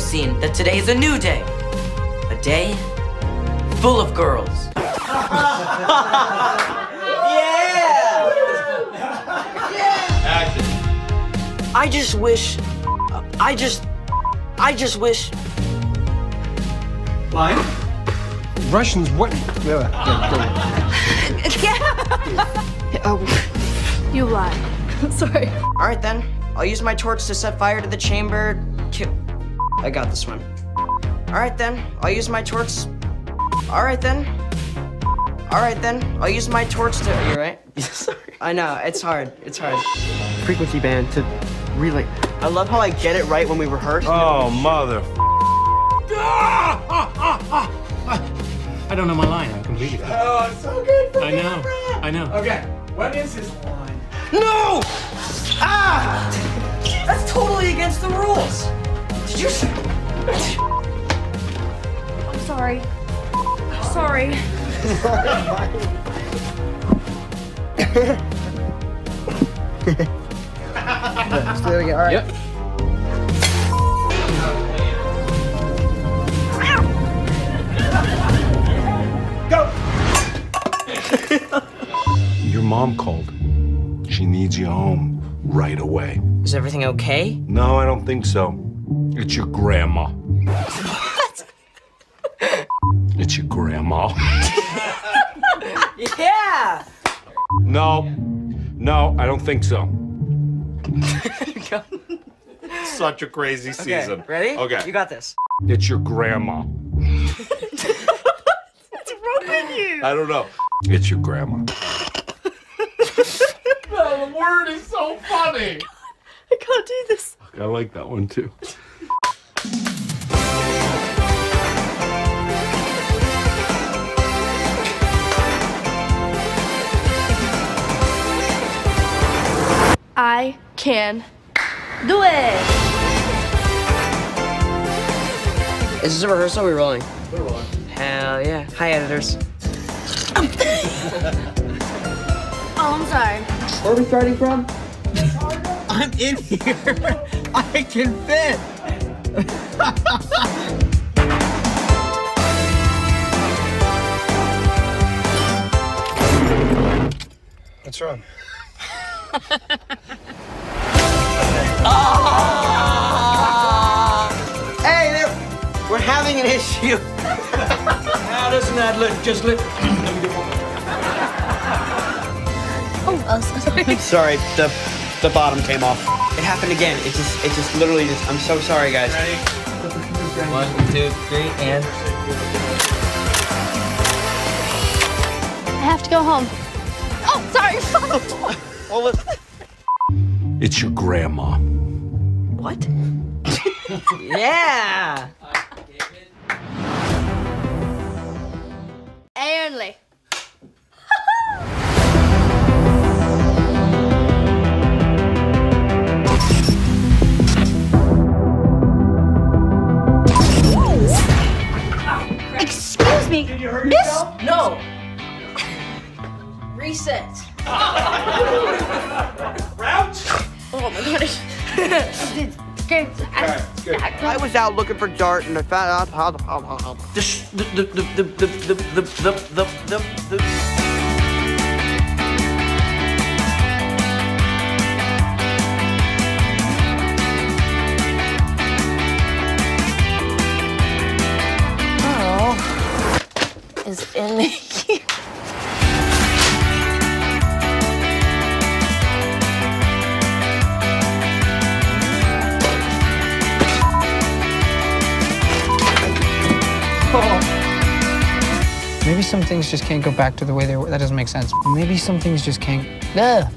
seen that today is a new day. A day full of girls. Yeah! Action! I just wish. I just. I just wish. Line? Russians, what? Yeah. oh, you lie. Sorry. All right then. I'll use my torch to set fire to the chamber. I got this one. All right then. I'll use my torch. All right then. All right then. I'll use my torch to. Are you right? Sorry. I know it's hard. It's hard. Frequency band to relay. I love how I get it right when we rehearse. Oh, mother. I don't know my line. I'm completely. Oh, it's so good for I know. I know. Okay, what is his line? No! Ah! That's totally against the rules. Did you? say- I'm sorry. Sorry. Let's do it again. All right. Yep. Your mom called. She needs you home right away. Is everything okay? No, I don't think so. It's your grandma. What? It's your grandma. Yeah. No, no, I don't think so. Such a crazy season. Okay. season. Ready? Okay. You got this. It's your grandma. What's wrong with you? I don't know. It's your grandma. The word is so funny. I can't do this. I like that one too. I can do it. Is this a rehearsal? Or are we rolling? We're rolling. Hell yeah. Hi, editors. Oh, I'm sorry. Where are we starting from? I'm in here. I can fit. What's wrong? Hey, there. We're having an issue. Now doesn't that look just look? Oh, I'm sorry. sorry, the the bottom came off. It happened again. It just it just literally just. I'm so sorry, guys. Ready? One, two, three, and. I have to go home. Oh, sorry. What was? It's your grandma. What? yeah. A only. Oh my gosh. Okay. I, I was out looking for Dart and I found out how the how, how, how. The sh- the the the the the the the the the the the. Some things just can't go back to the way they were. That doesn't make sense. Maybe some things just can't. Ugh.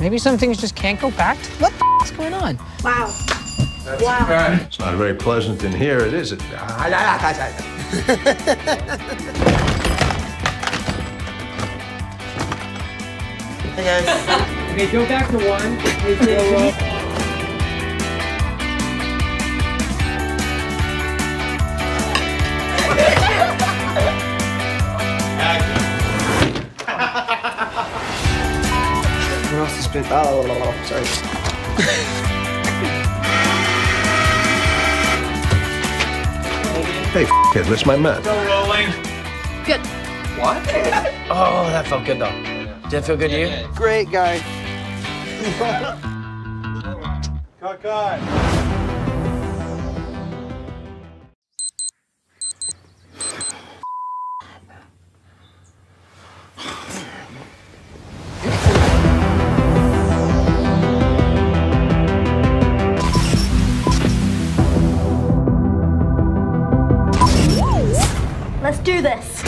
Maybe some things just can't go back. To, what the is going on? Wow. Wow. It's not very pleasant in here, it is it? Hey guys. Okay, go back to one. Oh, sorry. hey, f it, my mat. Still rolling. Good. What? oh, that felt good though. Did that feel good yeah, to you? Yeah. Great guy. Cockeye. Let's do this.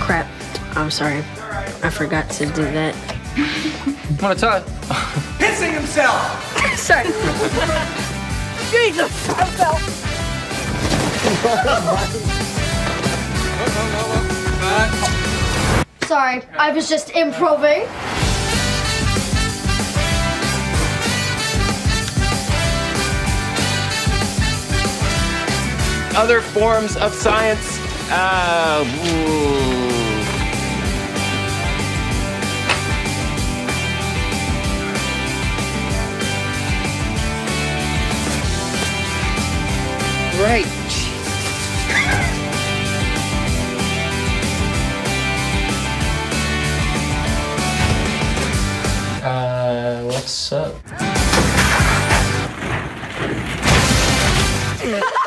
Crap. I'm sorry. I forgot to do that. Want to try? Pissing himself. Sorry. Jesus! I fell. Sorry, I was just improving. other forms of science. Uh, right. Uh, what's up?